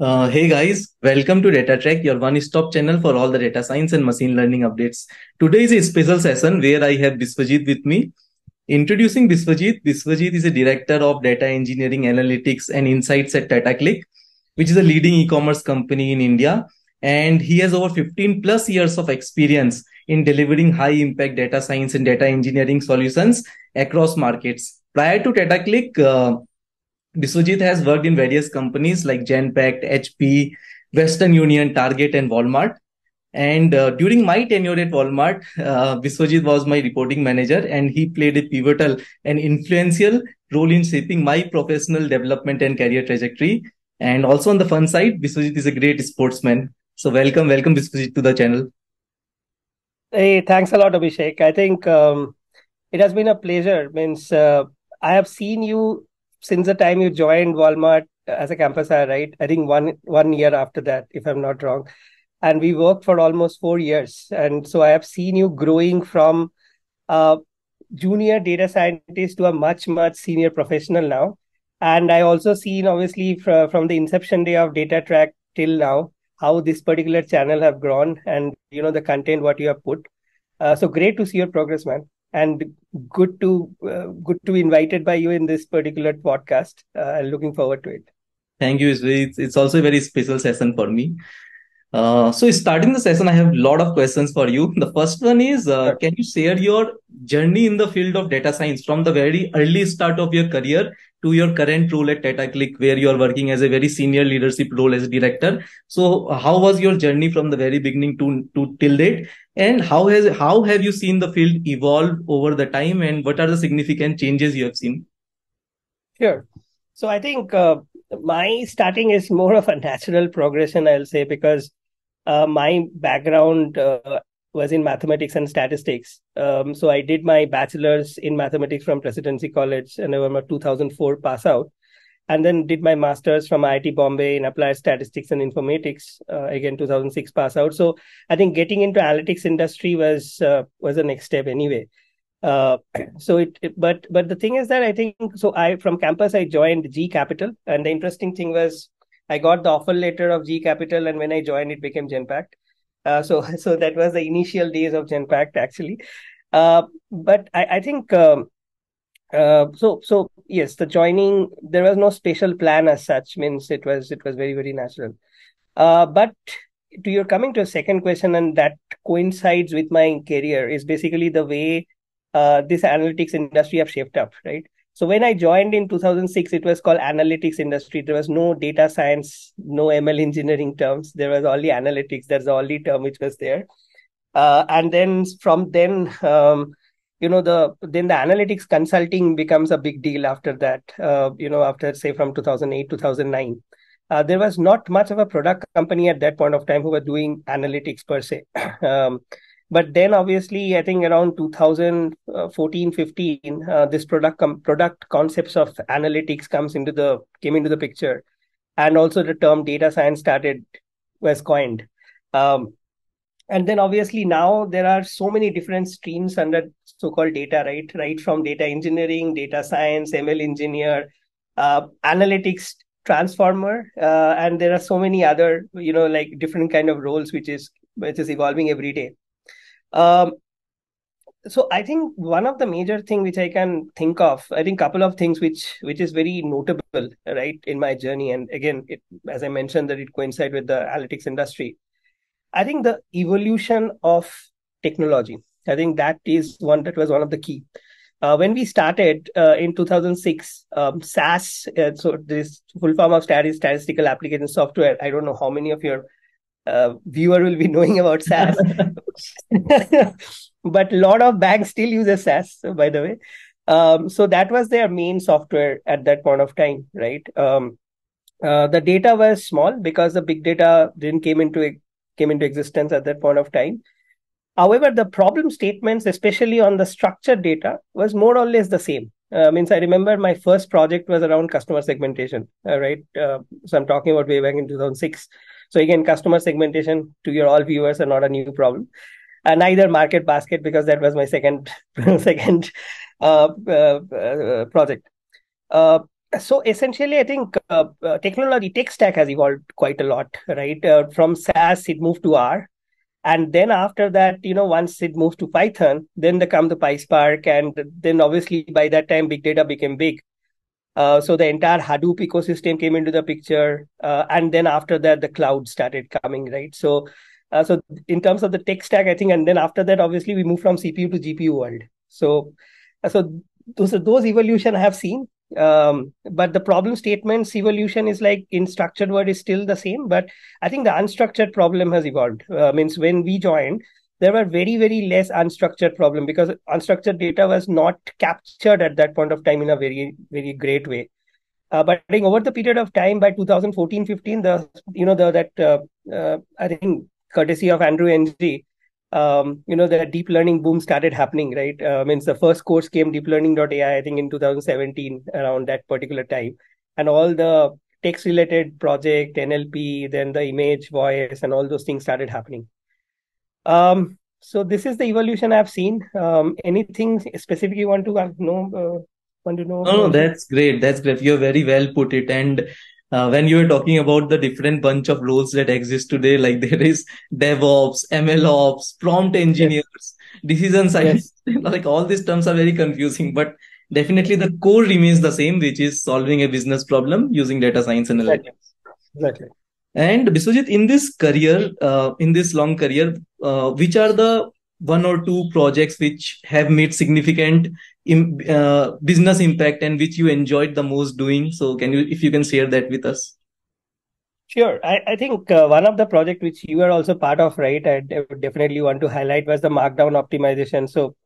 Uh, hey guys, welcome to DataTrek, your one-stop channel for all the data science and machine learning updates. Today is a special session where I have Biswajit with me. Introducing Biswajit, Biswajit is a director of data engineering, analytics, and insights at TataCLiQ, which is a leading e-commerce company in India. And he has over 15 plus years of experience in delivering high impact data science and data engineering solutions across markets. Prior to TataCLiQ, uh, Biswajit has worked in various companies like Genpact, HP, Western Union, Target, and Walmart. And uh, during my tenure at Walmart, uh, Biswajit was my reporting manager, and he played a pivotal and influential role in shaping my professional development and career trajectory. And also on the fun side, Biswajit is a great sportsman. So welcome, welcome Biswajit to the channel. Hey, thanks a lot, Abhishek. I think um, it has been a pleasure. Means uh, I have seen you since the time you joined Walmart as a campus hire, right? I think one one year after that, if I'm not wrong. And we worked for almost four years. And so I have seen you growing from a junior data scientist to a much, much senior professional now. And I also seen obviously fr- from the inception day of DataTrek till now, how this particular channel have grown and you know the content what you have put. Uh, so great to see your progress, man and good to uh, good to be invited by you in this particular podcast. Uh, looking forward to it. Thank you. It's, it's also a very special session for me. Uh, so starting the session, I have a lot of questions for you. The first one is, uh, can you share your journey in the field of data science from the very early start of your career to your current role at TataCLiQ, where you are working as a very senior leadership role as a director. So how was your journey from the very beginning to, to till date? And how has, how have you seen the field evolve over the time and what are the significant changes you have seen? Sure. So I think, uh, my starting is more of a natural progression, I'll say, because uh, my background uh, was in mathematics and statistics. Um, so I did my bachelor's in mathematics from Presidency College in November 2004 pass out, and then did my master's from IIT Bombay in applied statistics and informatics. Uh, again, 2006 pass out. So I think getting into analytics industry was uh, was the next step anyway. Uh, so it, it, but but the thing is that I think so. I from campus I joined GE Capital, and the interesting thing was I got the offer letter of GE Capital, and when I joined, it became Genpact. Uh, so so that was the initial days of Genpact actually. Uh, but I, I think um, uh, so so yes, the joining there was no special plan as such. Means it was it was very very natural. Uh, but to your coming to a second question, and that coincides with my career is basically the way uh, this analytics industry have shaped up, right? So when I joined in 2006, it was called analytics industry. There was no data science, no ML engineering terms. There was only analytics. That's the only term which was there. Uh, and then from then, um, you know, the then the analytics consulting becomes a big deal after that. Uh, you know, after say from 2008 2009. Uh, there was not much of a product company at that point of time who were doing analytics per se. um, but then obviously i think around 2014 15 uh, this product com- product concepts of analytics comes into the came into the picture. And also the term data science started was coined. Um, and then obviously now there are so many different streams under so-called data right? Right from data engineering data science ml engineer uh, analytics transformer uh, and there are so many other you know like different kind of roles which is which is evolving every day um, so I think one of the major thing which I can think of, I think couple of things which which is very notable, right, in my journey. And again, it, as I mentioned, that it coincide with the analytics industry. I think the evolution of technology. I think that is one that was one of the key. Uh, when we started uh, in 2006, um, SAS, uh, so this full form of statistical application software. I don't know how many of your uh, viewer will be knowing about SAS. but a lot of banks still use a SAS, by the way. Um, so that was their main software at that point of time, right? Um, uh, the data was small because the big data didn't came into came into existence at that point of time. However, the problem statements, especially on the structured data, was more or less the same. Uh, means I remember my first project was around customer segmentation, uh, right? Uh, so I'm talking about way back in 2006. So again, customer segmentation to your all viewers are not a new problem. Uh, neither market basket because that was my second second uh, uh, project. Uh, so essentially, I think uh, technology tech stack has evolved quite a lot, right? From SAS, it moved to R, and then after that, you know, once it moved to Python, then they come to PySpark, and then obviously by that time, big data became big. Uh, so the entire Hadoop ecosystem came into the picture, uh, and then after that, the cloud started coming, right? So, uh, so in terms of the tech stack, I think, and then after that, obviously, we moved from CPU to GPU world. So, so those those evolution I have seen um, but the problem statements evolution is like in structured word is still the same but i think the unstructured problem has evolved uh, means when we joined there were very very less unstructured problem because unstructured data was not captured at that point of time in a very very great way uh, but I think over the period of time by 2014 15 the you know the that uh, uh, i think courtesy of andrew ng um, you know, the deep learning boom started happening, right? Uh, means the first course came DeepLearning.AI, I think in 2017, around that particular time. And all the text related project, NLP, then the image, voice, and all those things started happening. Um, so this is the evolution I've seen. Um, anything specific you want to know? Uh, want to know? No, no, that's great. That's great. You very well put it. And uh, when you were talking about the different bunch of roles that exist today, like there is DevOps, MLOps, prompt engineers, yes. decision scientists, yes. like all these terms are very confusing, but definitely the core remains the same, which is solving a business problem using data science and analytics. Exactly. And Biswajit, in this career, uh, in this long career, uh, which are the one or two projects which have made significant Im, uh, business impact and which you enjoyed the most doing so can you if you can share that with us Sure. I, I think uh, one of the project which you are also part of, right? I definitely want to highlight was the markdown optimization. So,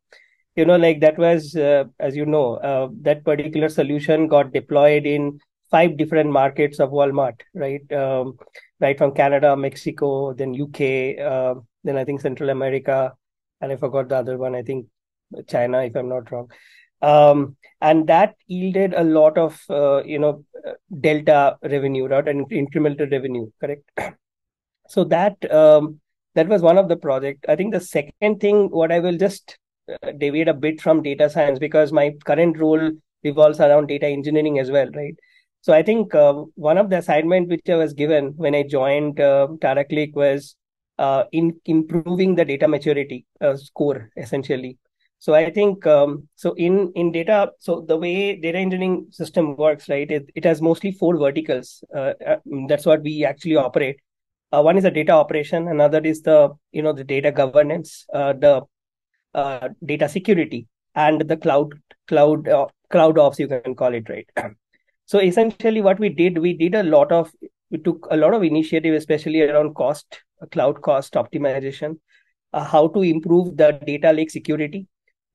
you know, like that was, uh, as you know, uh, that particular solution got deployed in five different markets of Walmart, right? Um, right from Canada, Mexico, then UK, uh, then I think Central America, and I forgot the other one. I think China, if I'm not wrong. Um, and that yielded a lot of uh, you know delta revenue, right, and incremental revenue. Correct. so that um, that was one of the project. I think the second thing, what I will just uh, deviate a bit from data science because my current role revolves around data engineering as well, right? So I think uh, one of the assignment which I was given when I joined uh, TataCLiQ was uh, in improving the data maturity uh, score essentially. So i think um, so in in data so the way data engineering system works right it, it has mostly four verticals uh, uh, that's what we actually operate. Uh, one is the data operation another is the you know the data governance the data security and the cloud cloud cloud ops you can call it right so essentially what we did we did a lot of we took a lot of initiative especially around cost cloud cost optimization how to improve the data lake security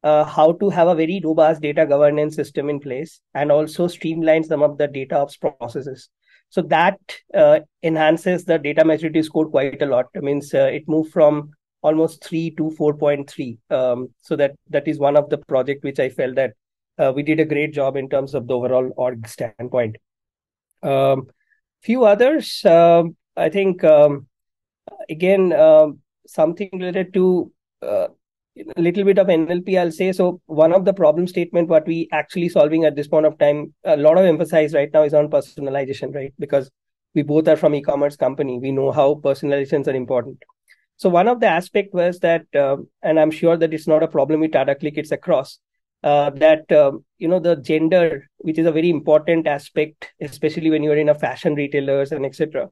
uh, how to have a very robust data governance system in place and also streamline some of the data ops processes. So that uh, enhances the data maturity score quite a lot. It means uh, it moved from almost three to 4.3. Um, so that that is one of the project which I felt that uh, we did a great job in terms of the overall org standpoint. Um, few others, um, I think, um, again, um, something related to uh, a little bit of NLP, I'll say. So one of the problem statement what we actually solving at this point of time, a lot of emphasis right now is on personalization, right? Because we both are from e-commerce company. We know how personalizations are important. So one of the aspect was that, uh, and I'm sure that it's not a problem with Tata CLiQ, it's across. Uh, that uh, you know the gender, which is a very important aspect, especially when you're in a fashion retailers and etc.,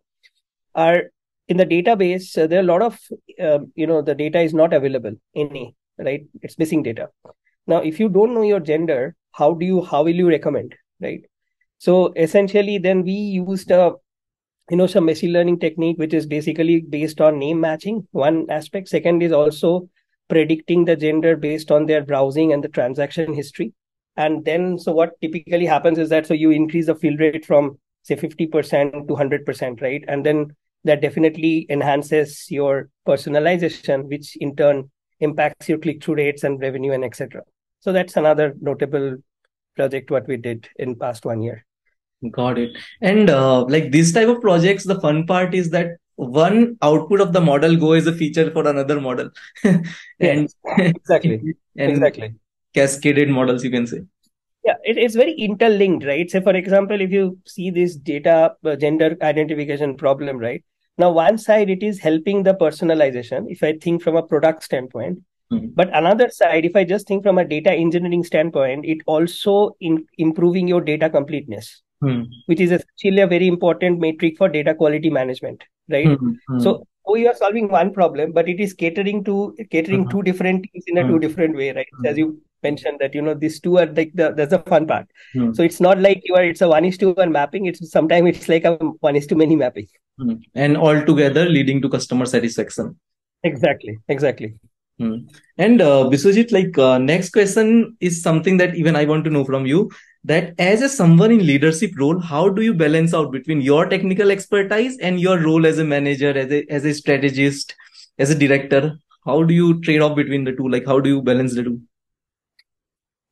are in the database uh, there are a lot of uh, you know the data is not available any right? It's missing data. Now if you don't know your gender how do you how will you recommend right? So essentially then we used a you know some machine learning technique which is basically based on name matching one aspect. Second is also predicting the gender based on their browsing and the transaction history and then so what typically happens is that so you increase the fill rate from say 50% to 100% right and then that definitely enhances your personalization, which in turn impacts your click through rates and revenue and etc. So that's another notable project what we did in past one year. Got it. And uh, like this type of projects, the fun part is that one output of the model go is a feature for another model. and exactly. and exactly. Cascaded models, you can say. yeah it, it's very interlinked right say for example if you see this data uh, gender identification problem right now one side it is helping the personalization if i think from a product standpoint mm-hmm. but another side if i just think from a data engineering standpoint it also in improving your data completeness mm-hmm. which is actually a very important metric for data quality management right? Mm-hmm. so oh you are solving one problem but it is catering to catering uh-huh. two different things in a two different way right? As you mentioned that you know these two are like the that's the fun part. So it's not like you are it's a one is to one mapping. It's sometimes it's like a one is to many mapping. And all together leading to customer satisfaction. Exactly exactly. And uh, Biswajit, like uh, next question is something that even I want to know from you that as a someone in leadership role how do you balance out between your technical expertise and your role as a manager as a as a strategist as a director? How do you trade off between the two? Like how do you balance the two?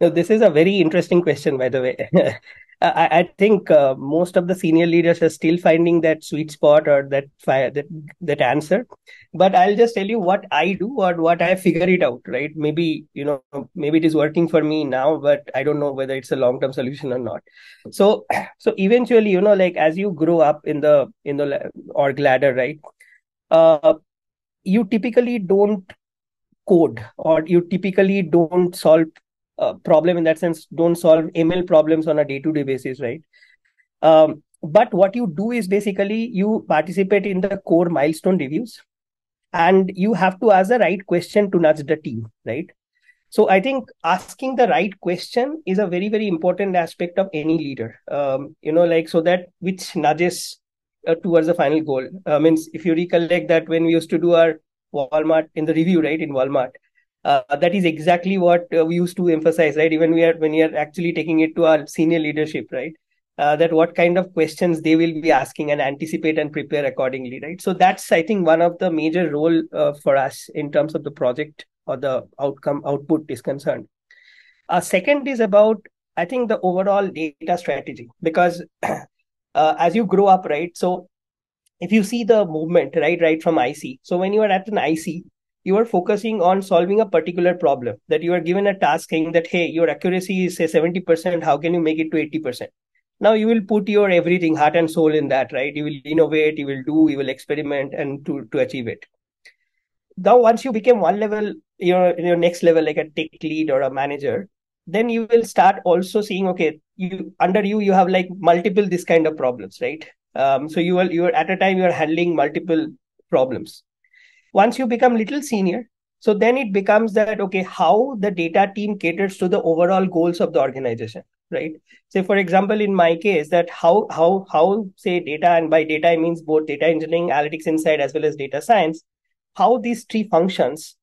So this is a very interesting question by the way I, I think uh, most of the senior leaders are still finding that sweet spot or that fire, that that answer. But I'll just tell you what I do or what I figure it out. Right? Maybe you know, maybe it is working for me now, but I don't know whether it's a long term solution or not. So, so eventually, you know, like as you grow up in the in the org ladder, right? Uh, you typically don't code or you typically don't solve uh, problem in that sense don't solve ml problems on a day-to-day basis right? Um, but what you do is basically you participate in the core milestone reviews and you have to ask the right question to nudge the team right? So i think asking the right question is a very very important aspect of any leader. Um, you know like so that which nudges uh, towards the final goal. Uh, means if you recollect that when we used to do our walmart in the review right in walmart uh, that is exactly what uh, we used to emphasize right? Even we are when we are actually taking it to our senior leadership right? Uh, that what kind of questions they will be asking and anticipate and prepare accordingly right? So that's i think one of the major role uh, for us in terms of the project or the outcome output is concerned. Uh, second is about i think the overall data strategy because uh, as you grow up right? So if you see the movement right right from ic so when you are at an ic you are focusing on solving a particular problem that you are given a task saying that hey your accuracy is say 70% how can you make it to 80% now you will put your everything heart and soul in that right? You will innovate you will do you will experiment and to to achieve it. Now once you become one level your your next level like a tech lead or a manager then you will start also seeing okay you under you you have like multiple this kind of problems right? Um, so you will you are at a time you are handling multiple problems once you become little senior so then it becomes that okay how the data team caters to the overall goals of the organization right? Say for example in my case that how how how say data and by data i means both data engineering analytics insight as well as data science how these three functions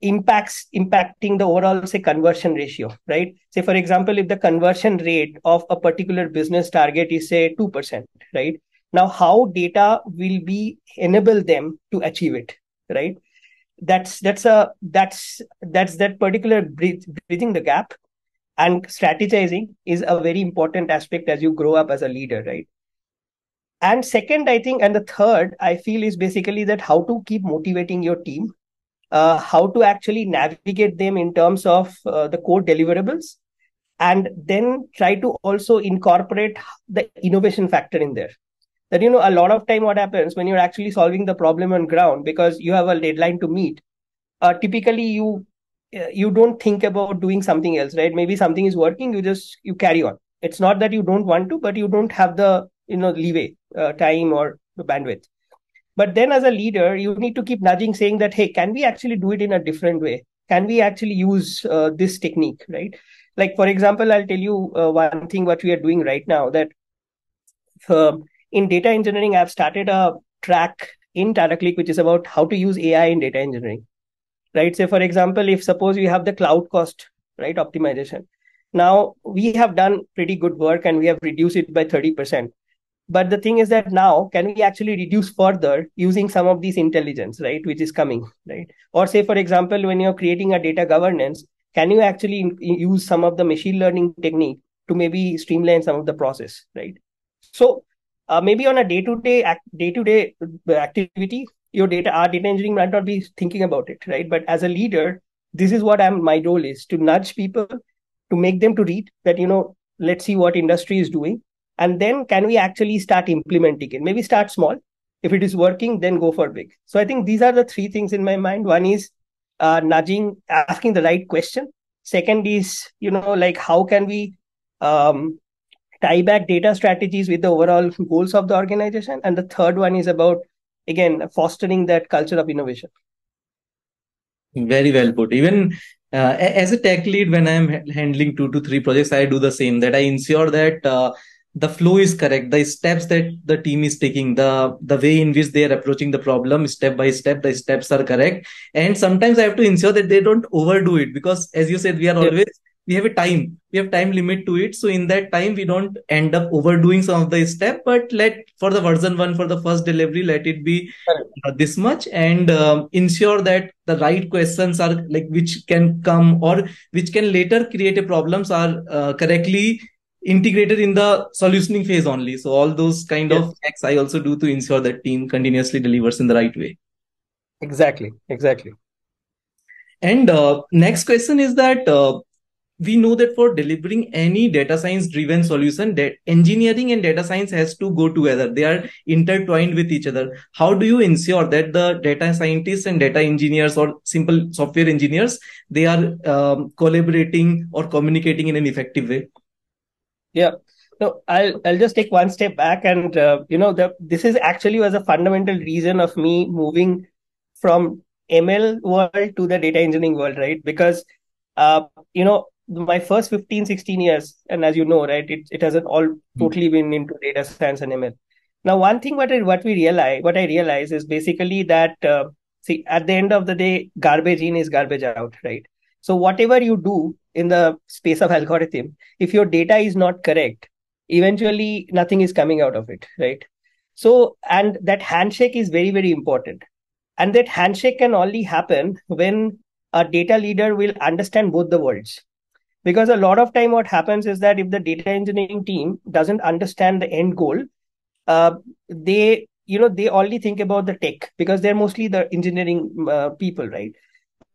impacts impacting the overall say conversion ratio right? Say for example if the conversion rate of a particular business target is say 2% right now how data will be enable them to achieve it right? That's that's a that's that's that particular bridging the gap. And strategizing is a very important aspect as you grow up as a leader right? And second i think and the third i feel is basically that how to keep motivating your team uh, how to actually navigate them in terms of uh, the core deliverables and then try to also incorporate the innovation factor in there that you know a lot of time what happens when you're actually solving the problem on ground because you have a deadline to meet uh, typically you uh, you don't think about doing something else right? Maybe something is working you just you carry on. It's not that you don't want to but you don't have the you know leeway uh, time or the bandwidth. But then as a leader you need to keep nudging saying that hey can we actually do it in a different way? Can we actually use uh, this technique right? Like for example i'll tell you uh, one thing what we are doing right now that um, in data engineering, I've started a track in TataCLiQ, which is about how to use AI in data engineering. Right. Say, for example, if suppose we have the cloud cost, right, optimization. Now we have done pretty good work and we have reduced it by 30%. But the thing is that now can we actually reduce further using some of these intelligence, right, which is coming, right? Or say, for example, when you're creating a data governance, can you actually use some of the machine learning technique to maybe streamline some of the process, right? So uh, maybe on a day-to-day day-to-day activity your data our data engineering might not be thinking about it right? But as a leader this is what i'm my role is to nudge people to make them to read that you know let's see what industry is doing. And then can we actually start implementing it? Maybe start small. If it is working then go for big. So i think these are the three things in my mind. One is uh, nudging asking the right question. Second is you know like how can we um, tie back data strategies with the overall goals of the organization. And the third one is about again fostering that culture of innovation. Very well put. Even uh, as a tech lead when i'm handling two to three projects i do the same that i ensure that uh, the flow is correct the steps that the team is taking the the way in which they are approaching the problem step by step the steps are correct. And sometimes i have to ensure that they don't overdo it because as you said we are always we have a time we have time limit to it so in that time we don't end up overdoing some of the step but let for the version one for the first delivery let it be uh, this much and um, ensure that the right questions are like which can come or which can later create a problems are uh, correctly integrated in the solutioning phase only. So all those kind yes. of checks I also do to ensure that team continuously delivers in the right way. Exactly. Exactly. And uh, next question is that uh, we know that for delivering any data science driven solution that engineering and data science has to go together they are intertwined with each other how do you ensure that the data scientists and data engineers or simple software engineers they are um, collaborating or communicating in an effective way yeah. so I'll I'll just take one step back, and uh, you know, the this is actually was a fundamental reason of me moving from ML world to the data engineering world, right? Because, uh, you know, my first 15, 16 years, and as you know, right, it it hasn't all mm-hmm. totally been into data science and ML. Now, one thing what I, what we realize, what I realize is basically that uh, see, at the end of the day, garbage in is garbage out, right? So whatever you do in the space of algorithm, if your data is not correct, eventually nothing is coming out of it, right? So, and that handshake is very, very important. And that handshake can only happen when a data leader will understand both the worlds. Because a lot of time what happens is that if the data engineering team doesn't understand the end goal, uh, they, you know, they only think about the tech because they're mostly the engineering uh, people, right?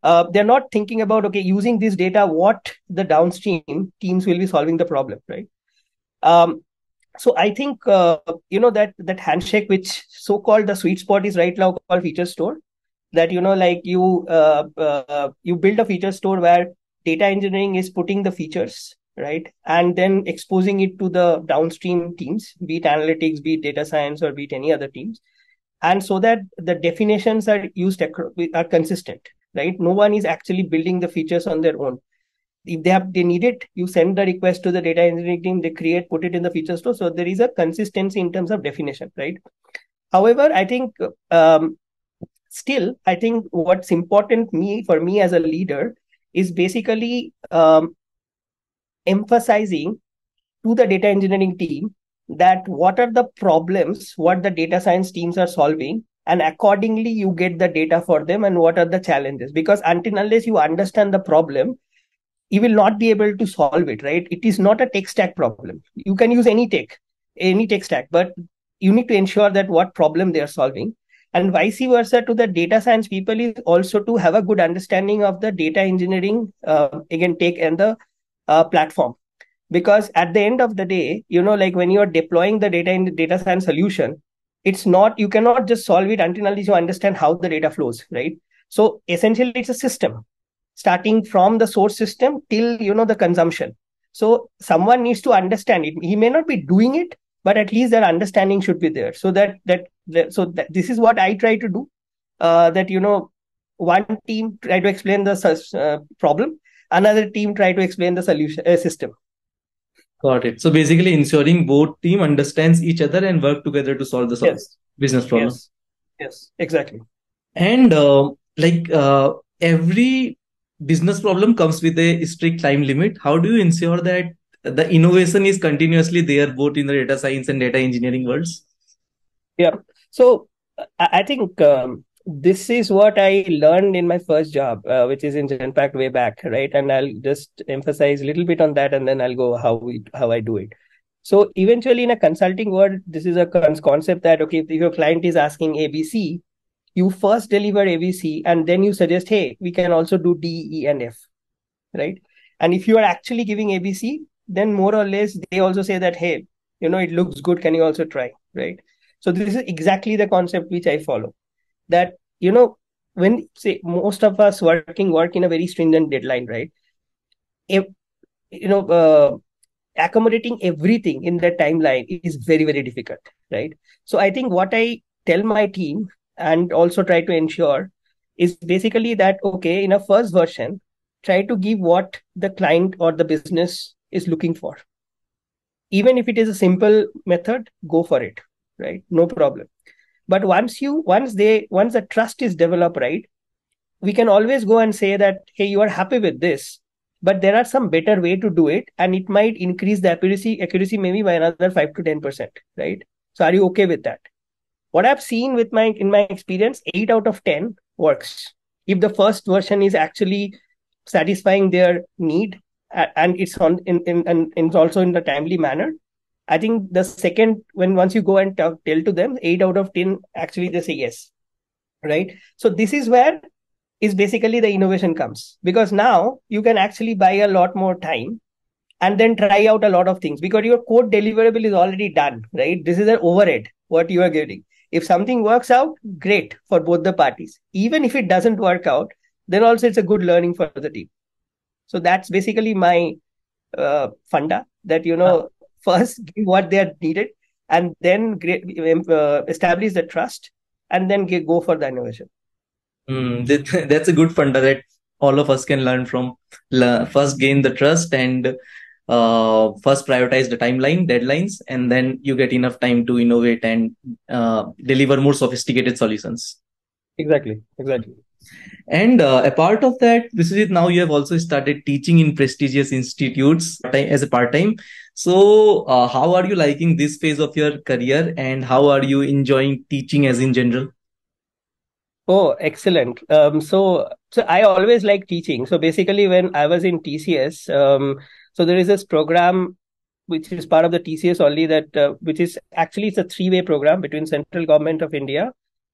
uh, they're not thinking about okay using this data what the downstream teams will be solving the problem right um, so i think uh, you know that that handshake which so called the sweet spot is right now called feature store that you know like you uh, uh, you build a feature store where data engineering is putting the features right and then exposing it to the downstream teams be it analytics be it data science or be it any other teams and so that the definitions are used are consistent right? No one is actually building the features on their own. If they have they need it, you send the request to the data engineering team, they create, put it in the feature store. So there is a consistency in terms of definition, right? However, I think um, still, I think what's important me for me as a leader is basically um, emphasizing to the data engineering team that what are the problems what the data science teams are solving and accordingly you get the data for them and what are the challenges. Because until unless you understand the problem you will not be able to solve it right? It is not a tech stack problem. You can use any tech any tech stack but you need to ensure that what problem they are solving and vice versa to the data science people is also to have a good understanding of the data engineering uh, again take and the uh, platform. Because at the end of the day you know like when you are deploying the data in the data science solution it's not you cannot just solve it until you understand how the data flows right? So essentially it's a system starting from the source system till you know the consumption. So someone needs to understand it. He may not be doing it but at least that understanding should be there so that that, that so that this is what i try to do uh, that you know one team try to explain the uh, problem another team try to explain the solution uh, system Got it. So basically ensuring both team understands each other and work together to solve the yes. business problem. Yes. Yes, exactly. And uh, like uh, every business problem comes with a strict time limit. How do you ensure that the innovation is continuously there both in the data science and data engineering worlds? Yeah. So I think um, this is what I learned in my first job, uh, which is in Genpact way back, right? And I'll just emphasize a little bit on that, and then I'll go how we how I do it. So eventually, in a consulting world, this is a concept that okay, if your client is asking ABC, you first deliver ABC, and then you suggest, hey, we can also do D, E, and F, right? and if you are actually giving abc then more or less they also say that hey you know it looks good. Can you also try? Right? So this is exactly the concept which i follow. That you know when say most of us working work in a very stringent deadline right? If you know uh, accommodating everything in that timeline is very very difficult right? So i think what i tell my team and also try to ensure is basically that okay in a first version try to give what the client or the business is looking for. Even if it is a simple method go for it right? No problem. But once you once they once the trust is developed right we can always go and say that hey you are happy with this but there are some better way to do it and it might increase the accuracy accuracy maybe by another 5 to 10 percent right? So are you okay with that? What i've seen with my in my experience 8 out of 10 works. If the first version is actually satisfying their need and it's on in, in and it's also in the timely manner. I think the second when once you go and tell to them 8 out of 10 actually they say yes right? So this is where is basically the innovation comes. Because now you can actually buy a lot more time and then try out a lot of things. Because your code deliverable is already done right? This is an overhead what you are getting. If something works out great for both the parties. Even if it doesn't work out then also it's a good learning for the team so that's basically my uh, funda that you know first give what they are needed and then uh, establish the trust and then go for the innovation Mm, that, that's a good funda that all of us can learn from. First, gain the trust and uh, first prioritize the timeline, deadlines, and then you get enough time to innovate and uh, deliver more sophisticated solutions. Exactly, exactly. And uh, a part of that, this is it. Now you have also started teaching in prestigious institutes as a part time. So, uh, how are you liking this phase of your career, and how are you enjoying teaching as in general? Oh, excellent. Um, so, so I always like teaching. So basically, when I was in TCS, um, so there is this program which is part of the TCS only that, uh, which is actually it's a three-way program between Central Government of India,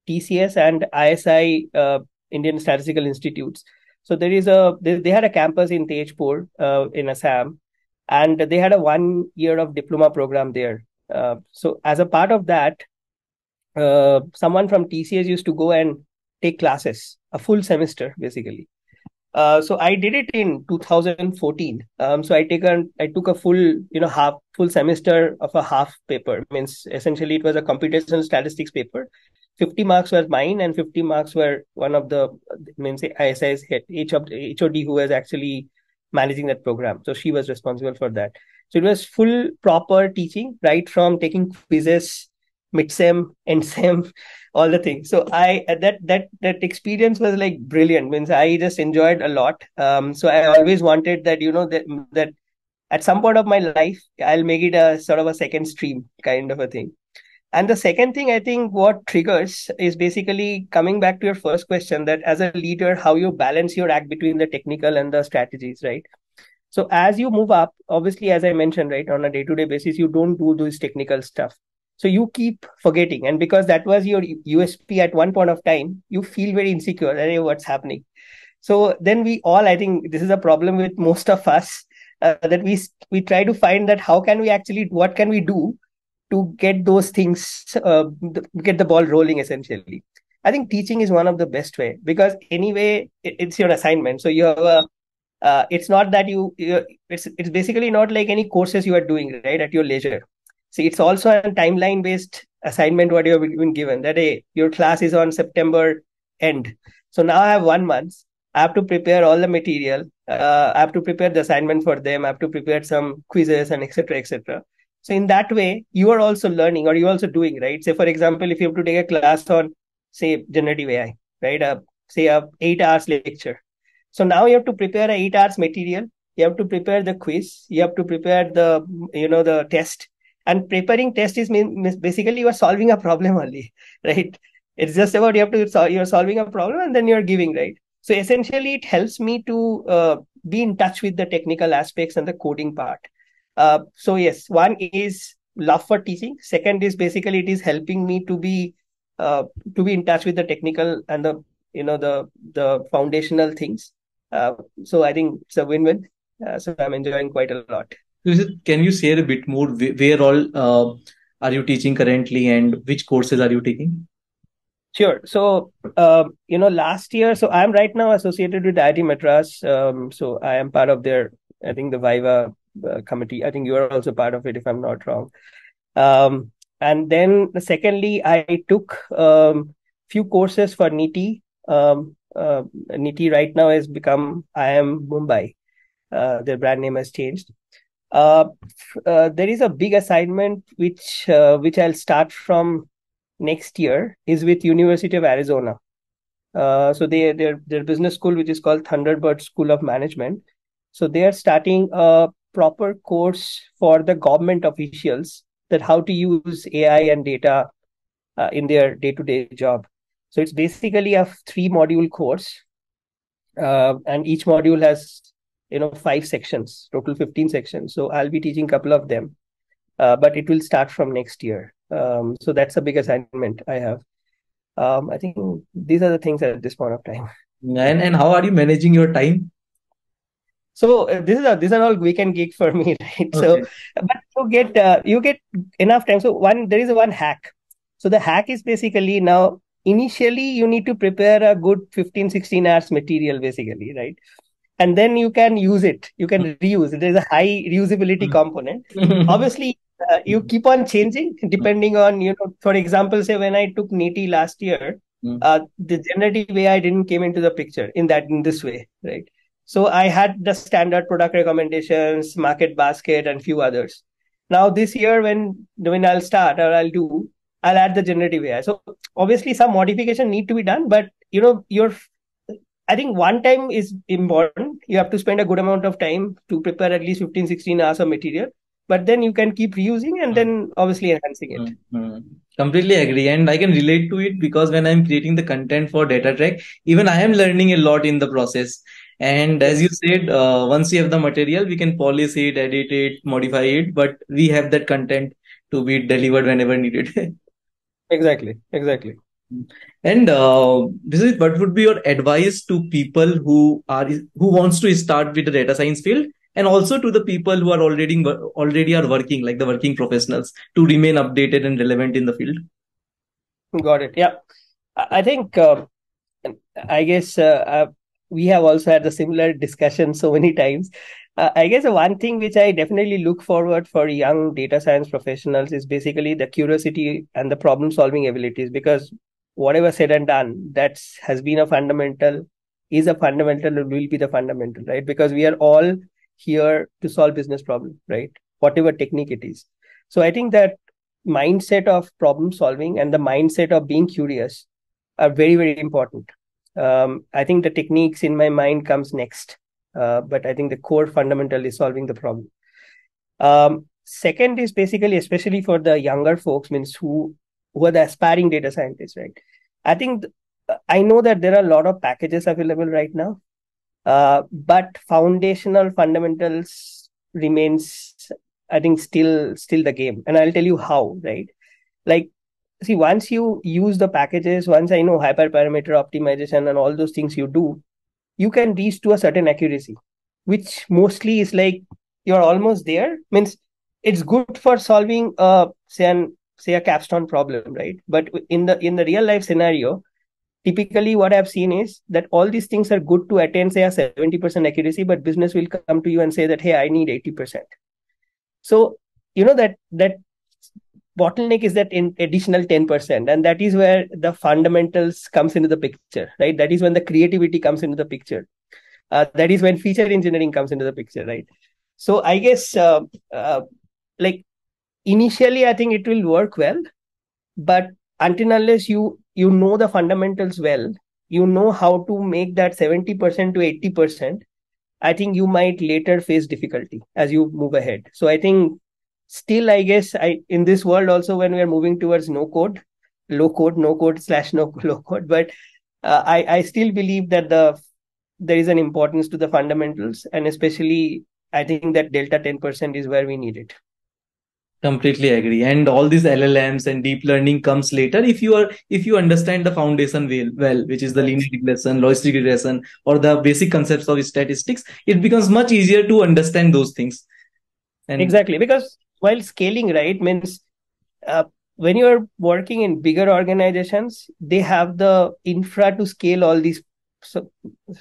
TCS, and ISI, uh, Indian Statistical Institutes. So there is a they, they had a campus in Tezpur uh, in Assam, and they had a one year of diploma program there. Uh, so as a part of that, uh, someone from TCS used to go and take classes, a full semester basically. Uh, so I did it in 2014. Um, so I taken I took a full you know half full semester of a half paper. Means essentially it was a computational statistics paper. 50 marks were mine and 50 marks were one of the means ISI's head, HOD who was actually managing that program. So she was responsible for that. So it was full proper teaching right from taking quizzes mid-sem, end-sem, all the things. So I that that that experience was like brilliant. Means I just enjoyed a lot. Um, so I always wanted that you know that that at some point of my life I'll make it a sort of a second stream kind of a thing. And the second thing I think what triggers is basically coming back to your first question that as a leader, how you balance your act between the technical and the strategies, right? So as you move up, obviously, as I mentioned, right, on a day-to-day basis, you don't do this technical stuff so you keep forgetting. And because that was your USP at one point of time, you feel very insecure. Hey, what's happening? So then we all, I think this is a problem with most of us uh, that we we try to find that how can we actually what can we do to get those things uh, get the ball rolling essentially. I think teaching is one of the best way because anyway it, it's your assignment. So you have a uh, it's not that you it's it's basically not like any courses you are doing right at your leisure See, it's also a timeline based assignment what you have been given that hey, your class is on September end. So now I have one month. I have to prepare all the material. Uh, I have to prepare the assignment for them. I have to prepare some quizzes and etc. etc. So in that way, you are also learning or you're also doing, right? Say, for example, if you have to take a class on, say, generative AI, right? Uh, say a eight hours lecture. So now you have to prepare a eight hours material. You have to prepare the quiz. You have to prepare the, you know, the test and preparing test is basically you are solving a problem only right it's just about you have to solve you're solving a problem and then you're giving right so essentially it helps me to uh, be in touch with the technical aspects and the coding part uh, so yes one is love for teaching second is basically it is helping me to be uh, to be in touch with the technical and the you know the the foundational things uh, so i think it's a win-win Uh, so I'm enjoying quite a lot. Can you share a bit more where all uh, are you teaching currently and which courses are you taking? Sure. So, uh, you know, last year, so I'm right now associated with IIT Madras. Um, so I am part of their, I think, the Viva uh, committee. I think you are also part of it, if I'm not wrong. Um, and then, secondly, I took um, few courses for NITIE. Um, uh, NITIE right now has become IIM Mumbai. Uh, their brand name has changed. Uh, uh, there is a big assignment which uh, which I'll start from next year is with University of Arizona. Uh, so they their their business school which is called Thunderbird School of Management. So they are starting a proper course for the government officials that how to use AI and data uh, in their day to day job. So it's basically a three module course, uh, and each module has you know five sections total 15 sections. So i'll be teaching a couple of them uh, but it will start from next year. Um, so that's a big assignment i have. Um, i think these are the things at this point of time. And and how are you managing your time so uh, this is a, these are all weekend gig for me right? Okay. so but you get uh, you get enough time. So one there is one hack. So the hack is basically now initially you need to prepare a good 15 16 hours material basically right? And then you can use it. You can hmm. reuse there's a high reusability hmm. component. Obviously uh, you keep on changing depending on you know for example say when i took NITIE last year uh, the generative ai didn't came into the picture in that in this way right so i had the standard product recommendations market basket and few others now this year when when i'll start or i'll do i'll add the generative ai so obviously some modification need to be done but you know your I think one time is important. You have to spend a good amount of time to prepare at least 15, 16 hours of material. But then you can keep reusing and then obviously enhancing it. Mm-hmm. Completely agree. And I can relate to it because when I'm creating the content for DataTrek, even I am learning a lot in the process. And as you said, uh, once you have the material, we can polish it, edit it, modify it, but we have that content to be delivered whenever needed. exactly. Exactly. And uh, this is what would be your advice to people who are who wants to start with the data science field, and also to the people who are already already are working, like the working professionals, to remain updated and relevant in the field. Got it. Yeah, I think uh, I guess uh, uh we have also had a similar discussion so many times. Uh, I guess one thing which I definitely look forward for young data science professionals is basically the curiosity and the problem solving abilities because whatever said and done, that has been a fundamental, is a fundamental, and will be the fundamental, right? Because we are all here to solve business problem, right? Whatever technique it is. So I think that mindset of problem solving and the mindset of being curious are very, very important. Um, I think the techniques in my mind comes next. Uh, but I think the core fundamental is solving the problem. Um, second is basically, especially for the younger folks, means who who are the aspiring data scientists, right? I think I know that there are a lot of packages available right now, uh, but foundational fundamentals remains, I think, still still the game. And I'll tell you how, right? Like, see, once you use the packages, once I know hyperparameter optimization and all those things you do, you can reach to a certain accuracy, which mostly is like you're almost there. Means it's good for solving, uh, say, an say a capstone problem right but in the in the real life scenario typically what i've seen is that all these things are good to attain say a 70% accuracy but business will come to you and say that hey i need 80% so you know that that bottleneck is that in additional 10% and that is where the fundamentals comes into the picture right? That is when the creativity comes into the picture. Uh, that is when feature engineering comes into the picture right? So i guess uh, uh, like initially i think it will work well but until unless you you know the fundamentals well you know how to make that 70% to 80% i think you might later face difficulty as you move ahead. So i think still i guess i in this world also when we are moving towards no code low code no code slash no low code but uh, i i still believe that the there is an importance to the fundamentals and especially i think that delta 10% is where we need it. Completely agree. And all these llms and deep learning comes later if you are if you understand the foundation well, well which is the linear regression logistic regression or the basic concepts of statistics it becomes much easier to understand those things. And exactly because while scaling right means uh, when you're working in bigger organizations they have the infra to scale all these so,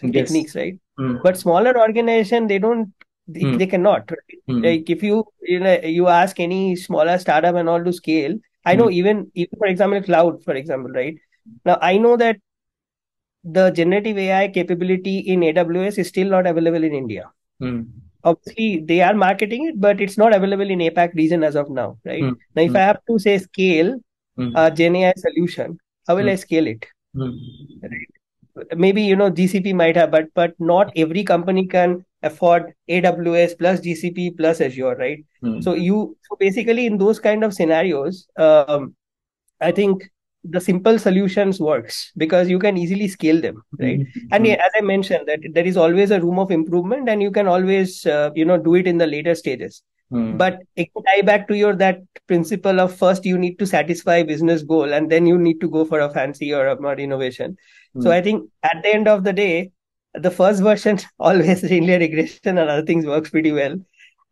yes. techniques right mm. but smaller organization they don't they, mm. they cannot mm. like if you you know you ask any smaller startup and all to scale i know hmm. even even for example cloud for example right now i know that the generative ai capability in aws is still not available in india hmm. Obviously they are marketing it but it's not available in apac region as of now right? Hmm. now if i have to say scale a gen ai solution how will i scale it? Right. Maybe you know gcp might have but but not every company can afford aws plus gcp plus azure right? Mm. so you so basically in those kind of scenarios um, i think the simple solutions works because you can easily scale them right mm-hmm. and as i mentioned that there is always a room of improvement and you can always uh, you know do it in the later stages mm. but it can tie back to your that principle of first you need to satisfy business goal and then you need to go for a fancy or a more innovation so hmm. I think at the end of the day, the first version always linear regression and other things works pretty well,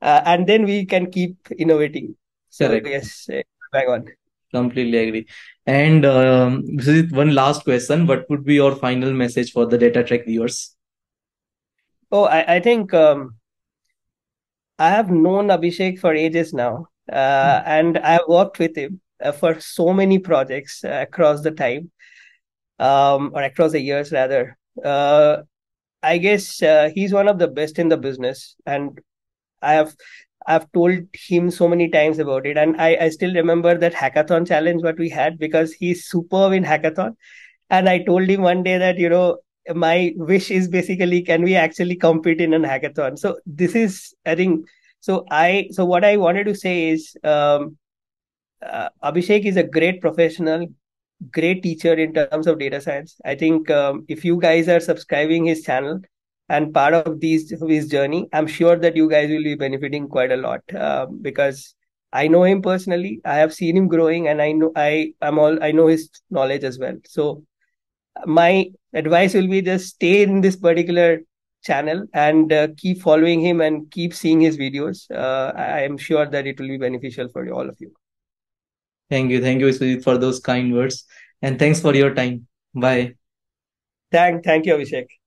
uh, and then we can keep innovating. So Correct. yes, bang on. Completely agree. And um, this is one last question. What would be your final message for the DataTrek viewers? Oh, I, I think um, I have known Abhishek for ages now, uh, mm. and I have worked with him uh, for so many projects uh, across the time um, or across the years rather. Uh, I guess uh, he's one of the best in the business, and I have I've told him so many times about it, and I, I still remember that hackathon challenge what we had because he's superb in hackathon, and I told him one day that you know my wish is basically can we actually compete in a hackathon? So this is I think so I so what I wanted to say is um, uh, Abhishek is a great professional, great teacher in terms of data science. I think um, if you guys are subscribing his channel and part of these his journey, I'm sure that you guys will be benefiting quite a lot uh, because I know him personally. I have seen him growing, and I know I am all I know his knowledge as well. So my advice will be just stay in this particular channel and uh, keep following him and keep seeing his videos. Uh, I am sure that it will be beneficial for all of you. Thank you. Thank you, Sujit, for those kind words. And thanks for your time. Bye. Thank, thank you, Abhishek.